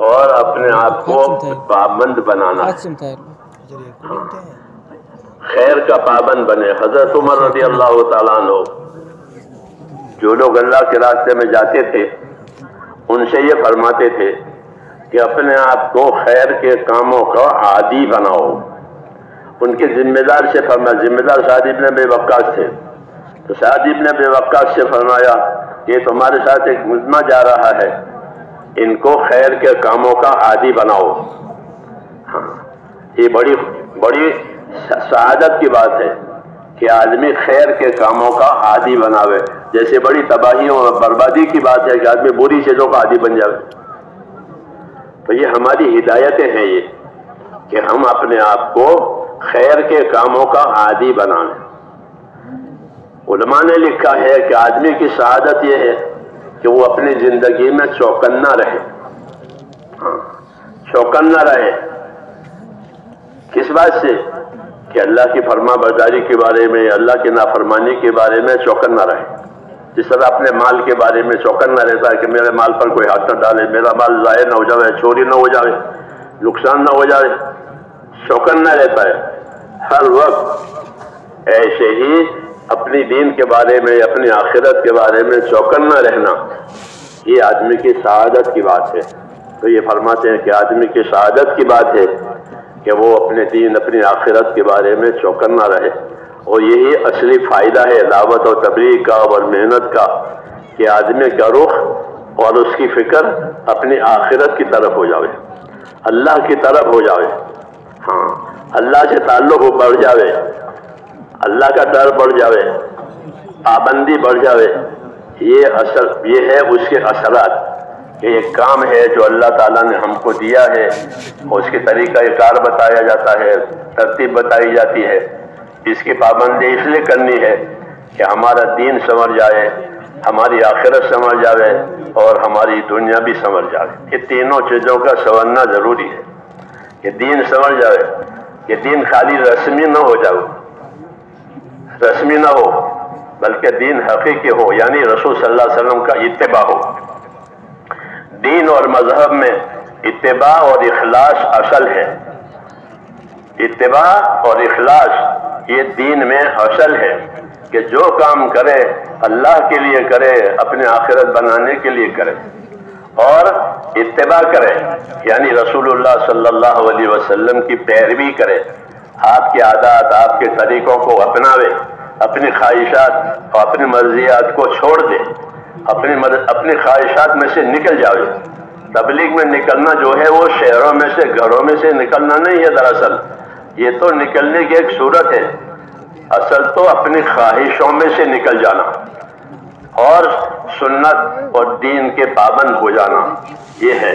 और अपने आप को पाबंद बनाना। है. खैर का पाबंद बने। हज़रत उमर रज़ी अल्लाह तआला अन्हु। जो लोग अल्लाह के रास्ते में जाते थे उनसे ये फरमाते थे कि अपने आप को खैर के कामों का आदि बनाओ। उनके जिम्मेदार से फरमाया जिम्मेदार साद इब्न बेवक्कास थे। तो साद इब्न बेवक्कास से फरमाया कि तुम्हारे साथ एक मुजमा जा रहा है। इनको खैर के कामों का आदि बनाओ। हाँ ये बड़ी बड़ी शहादत की बात है कि आदमी खैर के कामों का आदि बनावे। जैसे बड़ी तबाही और बर्बादी की बात है कि आदमी बुरी चीज़ों का आदि बन जावे। तो ये हमारी हिदायतें हैं ये, कि हम अपने आप को खैर के कामों का आदि बनाएँ। उलमा ने लिखा है कि आदमी की शहादत यह है कि वो अपनी ज़िंदगी में चौकन्ना रहे। हाँ, चौकन्ना रहे। किस बात से? कि अल्लाह की फरमा बरदारी के बारे में अल्लाह की नाफरमानी के बारे में चौकन्ना रहे। जिस तरह अपने माल के बारे में चौकन्ना रहता है कि मेरे माल पर कोई हाथ न डाले मेरा माल ज़ाय ना हो जाए चोरी ना हो जाए नुकसान ना हो जाए चौकन्ना रहता है। हर वक्त ऐसे ही अपनी दीन के बारे में, अपनी आखिरत के बारे में चौकन्ना रहना, ये आदमी की शहादत की बात है। तो ये फरमाते हैं कि आदमी की शहादत की बात है कि वो अपने दीन, अपनी आखिरत के बारे में चौकन्ना रहे। और यही असली फ़ायदा है दावत और तबलीग का और मेहनत का, कि आदमी का रुख और उसकी फ़िक्र अपनी आखिरत की तरफ़ हो जावे। अल्लाह की तरफ़ हो जावे। हाँ अल्लाह से ताल्लुक बढ़ जावे। अल्लाह का डर बढ़ जावे, पाबंदी बढ़ जावे, ये असर ये है उसके असरात। ये एक काम है जो अल्लाह ताला ने हमको दिया है उसके तरीका कार बताया जाता है, तरतीब बताई जाती है। इसकी पाबंदी इसलिए करनी है कि हमारा दीन समझ जाए, हमारी आखिरत समझ जाए और हमारी दुनिया भी समझ जाए। ये तीनों चीज़ों का संवरना ज़रूरी है। कि दीन समझ जाए कि दीन खाली रस्मी न हो जाए रस्मी ना हो, बल्कि दीन हकीकी हो, यानी रसूल सल्लल्लाहु अलैहि वसल्लम का इत्तेबा हो। दीन और मज़हब में इत्तेबा और इखलास असल है। इत्तेबा और इखलास, ये दीन में असल है कि जो काम करे, अल्लाह के लिए करे, अपने आखिरत बनाने के लिए करे। और इत्तेबा करे, यानी रसूलुल्लाह सल्लल्लाहु अलैहि वसल्लम की पैरवी करे। आपके आदात आपके तरीकों को अपनावे, अपनी ख्वाहिशात और अपनी मर्जियात को छोड़ दे। अपनी अपनी ख्वाहिशात में से निकल जावे तबलीग में निकलना जो है वो शहरों में से घरों में से निकलना नहीं है दरअसल। ये तो निकलने की एक सूरत है। असल तो अपनी ख्वाहिशों में से निकल जाना और सुन्नत और दीन के पाबंद हो जाना। ये है।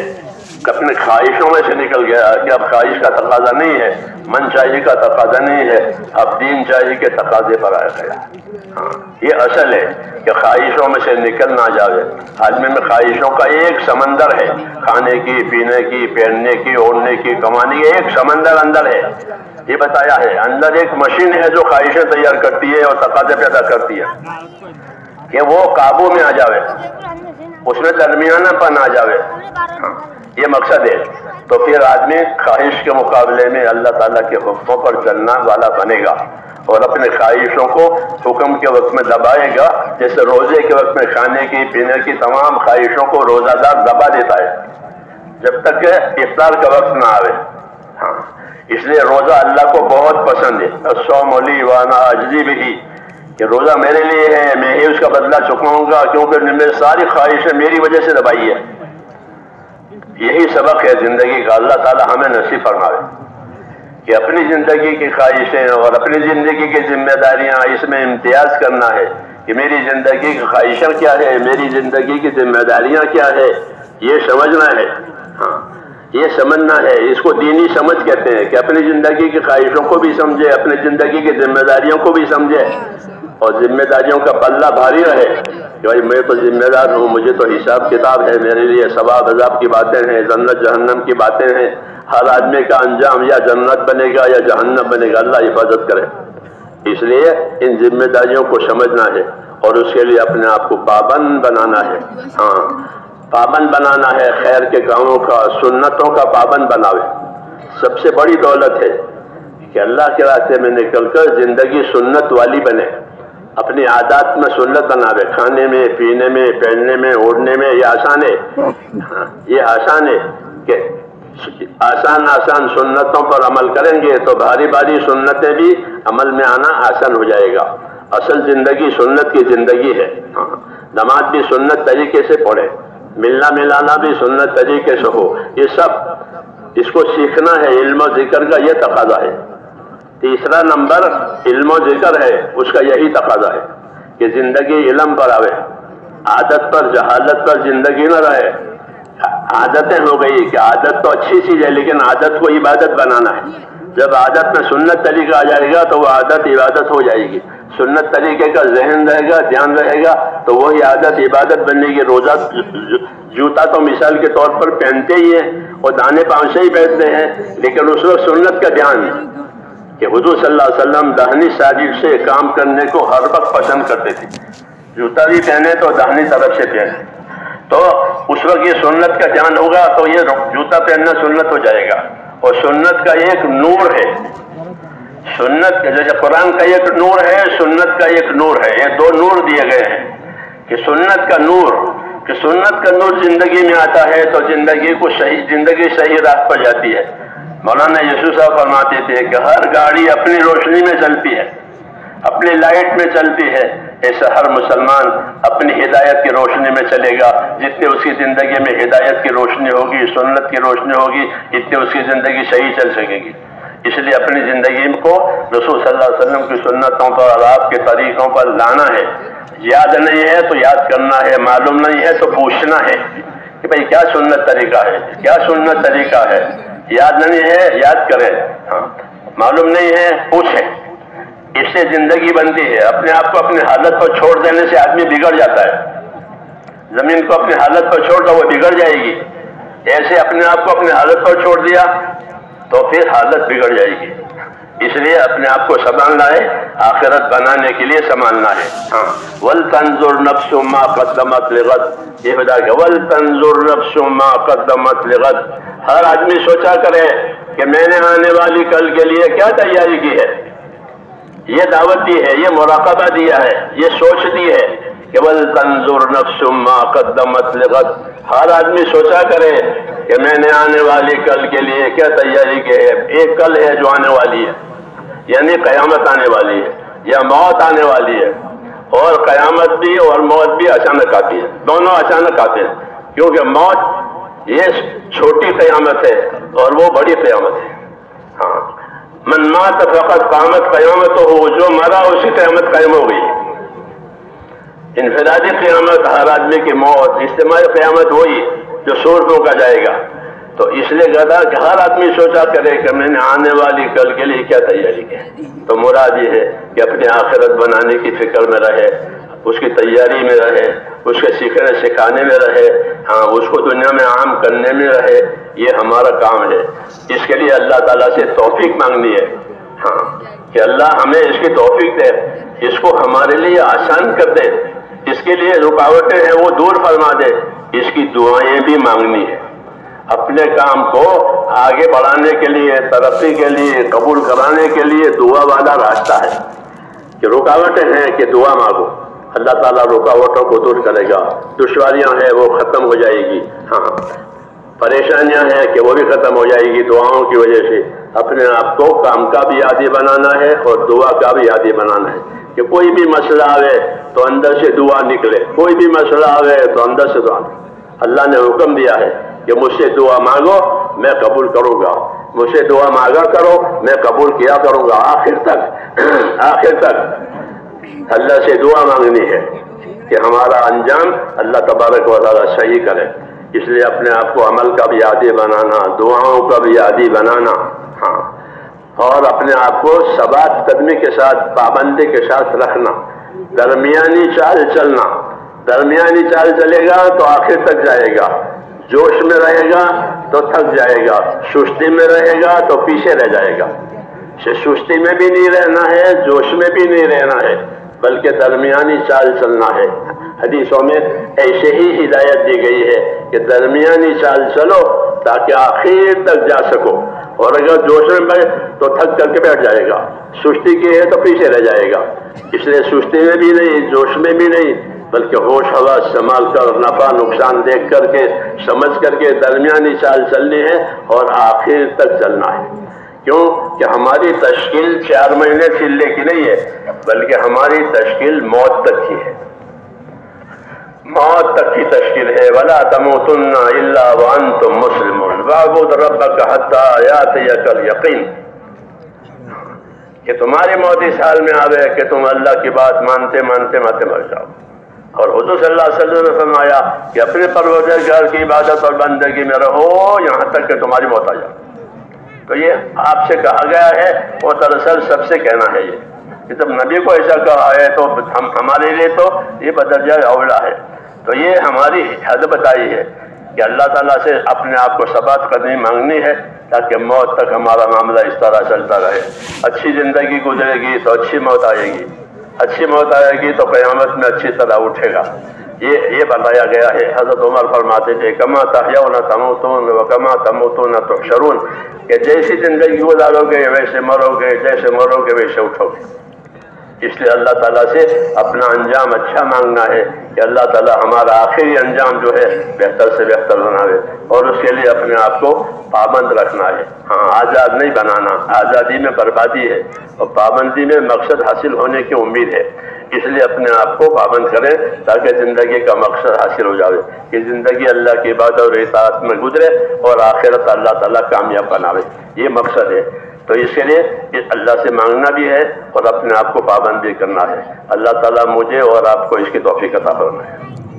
अपने ख्वाहिशों में से निकल गया कि अब ख्वाहिश का तकाजा नहीं है मन चाहिए का तकाजा नहीं है, अब दीन चाहिए के तकाजे पर आया गया। हाँ ये असल है कि ख्वाहिशों में से निकल ना जाए आदमी में ख्वाहिशों का एक समंदर है, खाने की, पीने की, पहनने की, ओढ़ने की, कमाने की, एक समंदर अंदर है। ये बताया है, अंदर एक मशीन है जो ख्वाहिशें तैयार करती है और तकाजे पैदा करती है। कि वो काबू में आ जावे। उसमें दरमियानापन आ जावे। हाँ ये मकसद है। तो फिर आदमी ख्वाहिश के मुकाबले में अल्लाह ताला के हुक्मों पर चलना वाला बनेगा और अपने ख्वाहिशों को हुक्म के वक्त में दबाएगा, जैसे रोज़े के वक्त में खाने की, पीने की तमाम ख्वाहिशों को रोजादार दबा देता है। जब तक इफ्तार का वक्त ना आवे। हाँ। इसलिए रोजा अल्लाह को बहुत पसंद है। सौ मोली वाना अजली भी कि रोजा मेरे लिए है, मैं ही उसका बदला चुकाऊँगा, क्योंकि मेरी सारी ख्वाहिशें मेरी वजह से दबाई है। यही सबक है ज़िंदगी का। अल्लाह ताला हमें नसीब फरमावे कि अपनी ज़िंदगी की ख्वाहिशें और अपनी ज़िंदगी की जिम्मेदारियाँ, इसमें इम्तियाज़ करना है कि मेरी ज़िंदगी की ख्वाहिशें क्या है, मेरी ज़िंदगी की जिम्मेदारियाँ क्या है, ये समझना है। हाँ ये समझना है। इसको दीनी समझ कहते हैं कि अपनी ज़िंदगी की ख्वाहिशों को भी समझे, अपनी ज़िंदगी की जिम्मेदारियों को भी समझे। और जिम्मेदारियों का पल्ला भारी रहे कि भाई मैं तो जिम्मेदार हूँ, मुझे तो हिसाब किताब है, मेरे लिए सवाब अजाब की बातें हैं, जन्नत जहन्नम की बातें हैं। हर आदमी का अंजाम या जन्नत बनेगा या जहन्नम बनेगा, अल्लाह हिफाजत करे। इसलिए इन जिम्मेदारियों को समझना है और उसके लिए अपने आप को पाबंद बनाना है। हाँ पाबंद बनाना है, खैर के कामों का, सुन्नतों का पाबंद बनावे। सबसे बड़ी दौलत है कि अल्लाह के रास्ते में निकलकर ज़िंदगी सुन्नत वाली बने। अपनी आदत में सुन्नत बनावे खाने में पीने में पहनने में ओढ़ने में ये आसान है? हाँ, ये आसान है कि आसान आसान सुन्नतों पर अमल करेंगे तो भारी भारी सुन्नतें भी अमल में आना आसान हो जाएगा। असल ज़िंदगी सुन्नत की ज़िंदगी है। हाँ, नमाज़ भी सुन्नत तरीके से पढ़े मिलना मिलाना भी सुन्नत तरीके से हो। ये सब इसको सीखना है इल्म ज़िक्र का यह तकाजा है। तीसरा नंबर इल्म ज़िक्र है, उसका यही तकाजा है कि ज़िंदगी इलम पर आवे, आदत पर, जहालत पर ज़िंदगी न रहे। आदतें हो गई कि आदत तो अच्छी चीज़ है, लेकिन आदत को इबादत बनाना है। जब आदत में सुन्नत तरीका आ जाएगा तो वो आदत इबादत हो जाएगी। सुन्नत तरीके का जहन रहेगा, ध्यान रहेगा तो वही आदत इबादत बनने की रोजा, जूता तो मिसाल के तौर पर पहनते ही है, और दाने पाँव से ही पहनते हैं, लेकिन उस वक्त सुन्नत का ध्यान कि हजू सल्लल्लाहु दहनी साजिश से काम करने को हर वक्त पसंद करते थे। जूता भी पहने तो दहनी तरफ़ से पहने। तो उस वक्त ये सुन्नत का ध्यान होगा तो ये जूता पहनना सुन्नत हो जाएगा। और सुन्नत का एक नूर है। सुन्नत जैसे कुरान का एक नूर है, सुन्नत का एक नूर है। ये दो नूर दिए गए हैं कि सुन्नत का नूर, कि सुन्नत का नूर ज़िंदगी में आता है तो ज़िंदगी को सही ज़िंदगी सही राह पर जाती है। मौलाना यसू साहब फरमाते थे कि हर गाड़ी अपनी रोशनी में चलती है, अपनी लाइट में चलती है, ऐसा हर मुसलमान अपनी हिदायत की रोशनी में चलेगा। जितने उसकी ज़िंदगी में हिदायत की रोशनी होगी, सुन्नत की रोशनी होगी, इतनी उसकी ज़िंदगी सही चल सकेगी। इसलिए अपनी ज़िंदगी को रसूल सल्लल्लाहु अलैहि वसल्लम की सुन्नतों पर और आपके तरीक़ों पर लाना है। याद नहीं है तो याद करना है, मालूम नहीं है तो पूछना है कि भाई क्या सुन्नत तरीका है, क्या सुन्नत तरीका है। याद नहीं है, याद करें। हाँ। मालूम नहीं है, पूछें। इससे ज़िंदगी बनती है। अपने आप को अपनी हालत पर छोड़ देने से आदमी बिगड़ जाता है। ज़मीन को अपनी हालत पर छोड़ दो वो बिगड़ जाएगी। ऐसे अपने आप को अपनी हालत पर छोड़ दिया तो फिर हालत बिगड़ जाएगी। इसलिए अपने आप को संभालना है, आखिरत बनाने के लिए संभालना है। हाँ। वल तंजुर नफ्सुमा कदमत लगत ये बता के वल तंजुर नफ्सुमा कदमत लगत हर आदमी सोचा करे कि मैंने आने वाली कल के लिए क्या तैयारी की है? ये दावत दी है, ये मुराकबा दिया है, ये सोच दी है केवल तंजुर नफ्सुमा कदमत लगत हर आदमी सोचा करे कि मैंने आने वाली कल के लिए क्या तैयारी की है? एक कल है जो आने वाली है, यानी कयामत आने वाली है, या मौत आने वाली है। और कयामत भी और मौत भी अचानक आती है, दोनों अचानक आते हैं, क्योंकि मौत ये छोटी कयामत है और वो बड़ी कयामत है। हाँ। मनमात फकत कामत कयामत हो, जो मरा उसी कयामत कायम हो गई। इनफरादी क्यामत हर आदमी की मौत, इज्तमाही क्यामत वही जो सूरतों का जाएगा। तो इसलिए कहता कि हर आदमी सोचा करे कि मैंने आने वाली कल के लिए क्या तैयारी की। तो मुराद ये है कि अपनी आखिरत बनाने की फ़िक्र में रहे। उसकी तैयारी में रहे, उसके सीखने, सिखाने में रहे हाँ उसको दुनिया में आम करने में रहे, ये हमारा काम है। इसके लिए अल्लाह ताला से तौफीक मांगनी है। हाँ कि अल्लाह हमें इसकी तौफीक दे, इसको हमारे लिए आसान कर दे, इसके लिए रुकावटें हैं, वो दूर फरमा दे, इसकी दुआएँ भी मांगनी है। अपने काम को आगे बढ़ाने के लिए, तरक्की के लिए, कबूल कराने के लिए दुआ वाला रास्ता है, कि रुकावटें हैं कि दुआ मांगो। अल्लाह ताला रुकावटों को दूर करेगा दुश्वारियाँ हैं, वो ख़त्म हो जाएगी। हाँ परेशानियाँ हैं कि वो भी ख़त्म हो जाएगी दुआओं की वजह से। अपने आप को काम का भी आदि बनाना है और दुआ का भी आदि बनाना है। कि कोई भी मसला आवे तो अंदर से दुआ निकले। कोई भी मसला आवे तो अंदर से दुआ अल्लाह ने हुक्म दिया है कि मुझसे दुआ मांगो, मैं कबूल करूँगा। मुझसे दुआ मांगा करो, मैं कबूल किया करूँगा। आखिर तक आखिर तक। अल्लाह से दुआ मांगनी है कि हमारा अंजाम अल्लाह तबारक वाला सही करे। इसलिए अपने आप को अमल का भी आदि बनाना, दुआओं का भी आदि बनाना हाँ। और अपने आप को सबात कदमी के साथ, पाबंदी के साथ रखना, दरमियानी चाल चलना। दरमियानी चाल चलेगा तो आखिर तक जाएगा। जोश में रहेगा तो थक जाएगा। सुस्ती में रहेगा तो पीछे रह जाएगा। सुस्ती में भी नहीं रहना है, जोश में भी नहीं रहना है, बल्कि दरमियानी चाल चलना है। हदीसों में ऐसे ही हिदायत दी गई है कि दरमियानी चाल चलो ताकि आखिर तक जा सको। और अगर जोश में तो थक करके बैठ जाएगा। सुस्ती की है तो पीछे रह जाएगा। इसलिए सुस्ती में भी नहीं, जोश में भी नहीं, बल्कि होश, हवा संभाल कर, नफा, नुकसान देख करके, समझ करके दरमियानी चाल चलनी है और आखिर तक चलना है। क्यों? कि हमारी तश्किल चार महीने चिल्ले की नहीं है, बल्कि हमारी तश्किल मौत तक की है। मौत तक की तश्कील है। वला तमोतुन्ना इल्ला वन तुम मुस्लिम यकीन। कि तुम्हारी मौत इस हाल में आवे कि तुम अल्लाह की बात मानते मानते मानते मर जाओ। और हजू सल्लल्लाहु ने फरमाया कि अपने परवरदिगार की इबादत और बंदगी में रहो, यहाँ तक कि तुम्हारी मौत आ जाए। तो ये आपसे कहा गया है और दरअसल सबसे कहना है ये कि जब नबी को ऐसा कहा है तो हम, हमारे लिए तो ये बदरजा अवला है। तो ये हमारी हद बताई है कि अल्लाह ताला से अपने आप को सबात करनी मांगनी है ताकि मौत तक हमारा मामला इस तरह चलता रहे। अच्छी ज़िंदगी गुजरेगी तो अच्छी मौत आएगी। अच्छी मौत आएगी तो क़यामत में अच्छी तरह उठेगा। ये ये बताया गया है। हज़रत उमर फरमाते थे, कमा तहया न तमोतून व कमा तमोतून तो शरून कि जैसी ज़िंदगी गुजारोगे, वैसे मरोगे, जैसे मरोगे, वैसे उठोगे। इसलिए अल्लाह ताला से अपना अंजाम अच्छा मांगना है कि अल्लाह ताला हमारा आखिरी अंजाम जो है बेहतर से बेहतर बनावे और उसके लिए अपने आप को पाबंद रखना है। हाँ आज़ाद नहीं बनाना। आज़ादी में बर्बादी है और पाबंदी में मकसद हासिल होने की उम्मीद है। इसलिए अपने आप को पाबंद करें ताकि ज़िंदगी का मकसद हासिल हो जाए कि ज़िंदगी अल्लाह की बात और इतात में गुजरे और आखिरत अल्लाह ताला कामयाब बनावे। ये मकसद है। तो इसके लिए अल्लाह से मांगना भी है और अपने आप को पाबंद भी करना है। अल्लाह ताला मुझे और आपको इसकी तोफ़ी कता फरमाए।